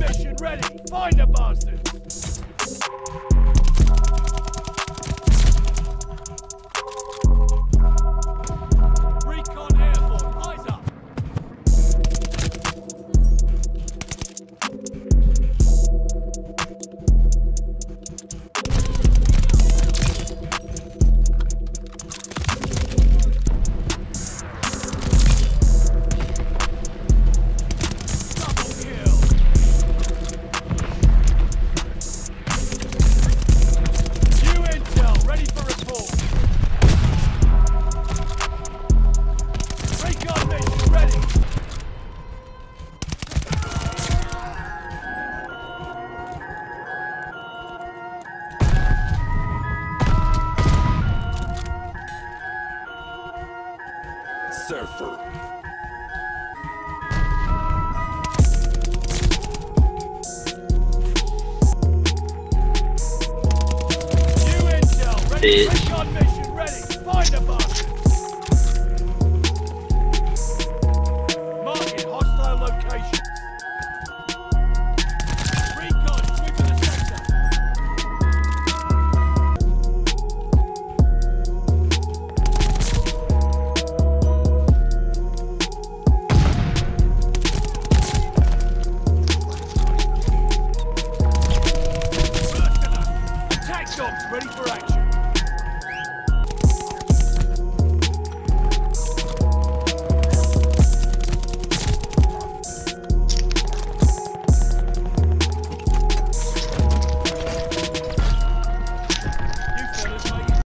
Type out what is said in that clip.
Mission ready. Find the bastards. Careful. New intel, ready? Bitch. Ready for action.